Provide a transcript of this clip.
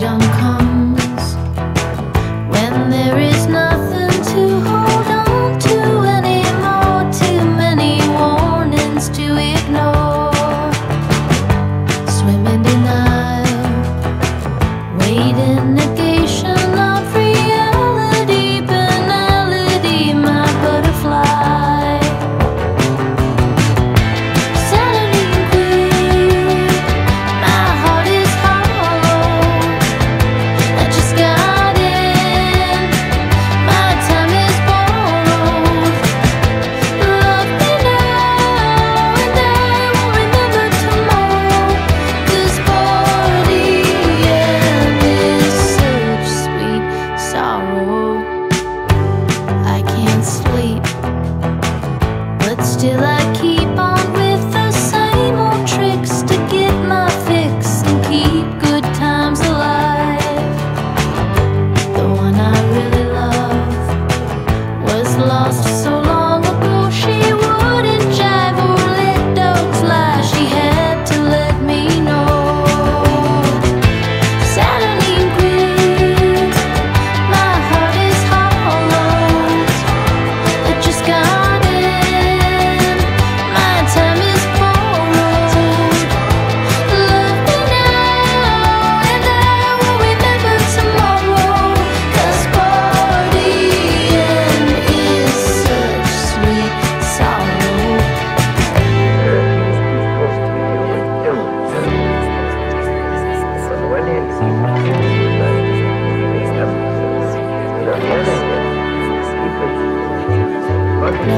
comes when there is nothing to hold on to anymore. Too many warnings to ignore. Denial, waiting again. till I